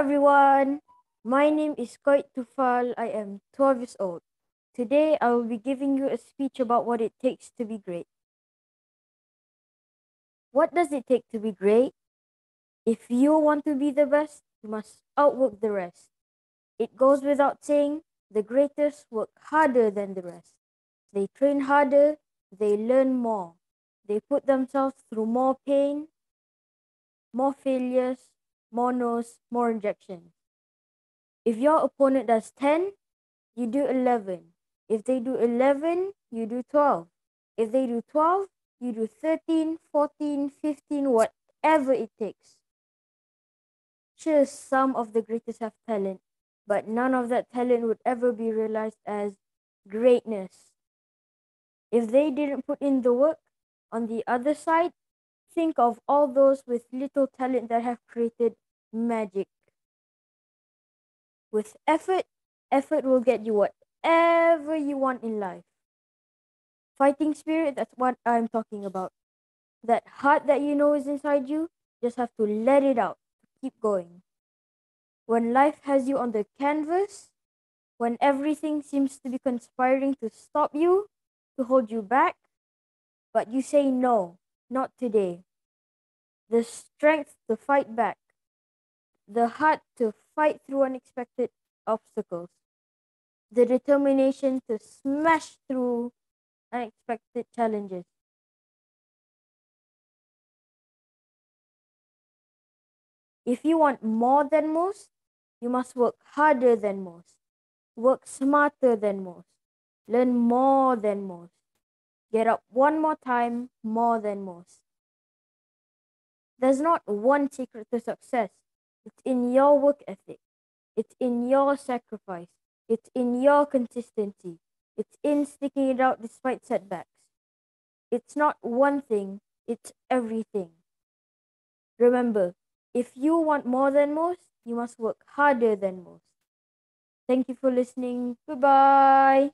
everyone. My name is Qaed Tufayl. I am 12 years old. Today, I will be giving you a speech about what it takes to be great. What does it take to be great? If you want to be the best, you must outwork the rest. It goes without saying, the greatest work harder than the rest. They train harder, they learn more. They put themselves through more pain, more failures, more nose, more injections. If your opponent does 10, you do 11. If they do 11, you do 12. If they do 12, you do 13, 14, 15, whatever it takes. Sure, some of the greatest have talent, but none of that talent would ever be realized as greatness. If they didn't put in the work, on the other side, think of all those with little talent that have created magic. With effort, effort will get you whatever you want in life. Fighting spirit, that's what I'm talking about. That heart that you know is inside you, just have to let it out. Keep going. When life has you on the canvas, when everything seems to be conspiring to stop you, to hold you back, but you say no, not today. The strength to fight back, the heart to fight through unexpected obstacles, the determination to smash through unexpected challenges. If you want more than most, you must work harder than most, work smarter than most, learn more than most, get up one more time more than most. There's not one secret to success. It's in your work ethic. It's in your sacrifice. It's in your consistency. It's in sticking it out despite setbacks. It's not one thing, it's everything. Remember, if you want more than most, you must work harder than most. Thank you for listening. Goodbye.